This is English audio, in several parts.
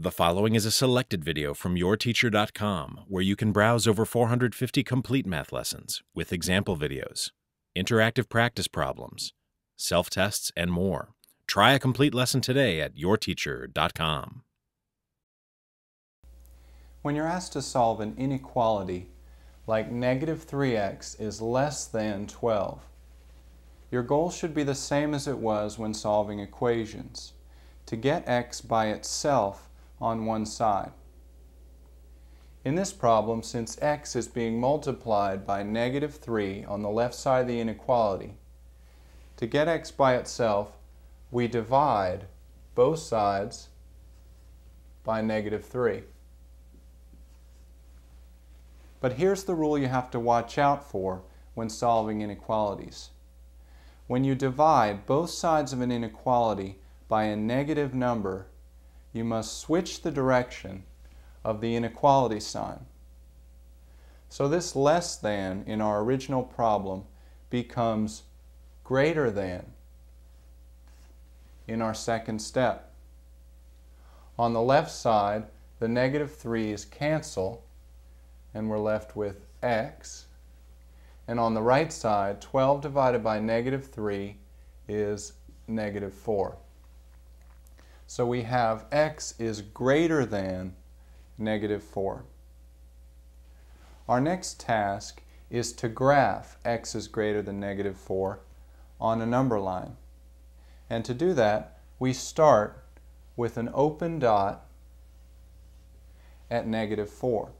The following is a selected video from yourteacher.com where you can browse over 450 complete math lessons with example videos, interactive practice problems, self tests, and more. Try a complete lesson today at yourteacher.com. When you're asked to solve an inequality like negative 3x is less than 12, your goal should be the same as it was when solving equations, to get x by itself on one side. In this problem, since x is being multiplied by negative 3 on the left side of the inequality, to get x by itself, we divide both sides by negative 3. But here's the rule you have to watch out for when solving inequalities. When you divide both sides of an inequality by a negative number, you must switch the direction of the inequality sign. So this less than in our original problem becomes greater than in our second step. On the left side, the negative 3's cancel, and we're left with x. And on the right side, 12 divided by negative 3 is negative 4. So we have x is greater than negative 4. Our next task is to graph x is greater than negative 4 on a number line. And to do that, we start with an open dot at negative 4.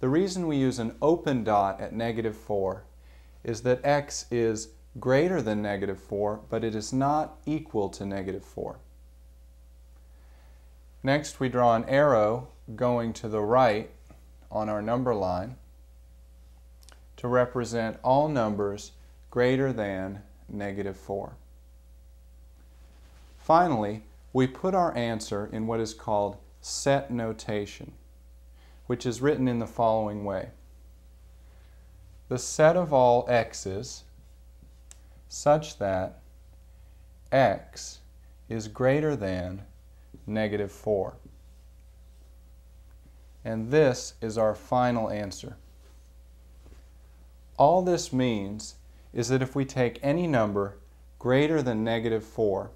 The reason we use an open dot at negative 4 is that x is greater than negative 4, but it is not equal to negative 4. Next, we draw an arrow going to the right on our number line to represent all numbers greater than negative 4. Finally, we put our answer in what is called set notation, which is written in the following way. The set of all x's such that x is greater than negative 4. And this is our final answer. All this means is that if we take any number greater than negative 4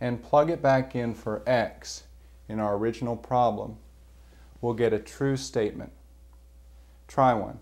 and plug it back in for x in our original problem, we'll get a true statement. Try one.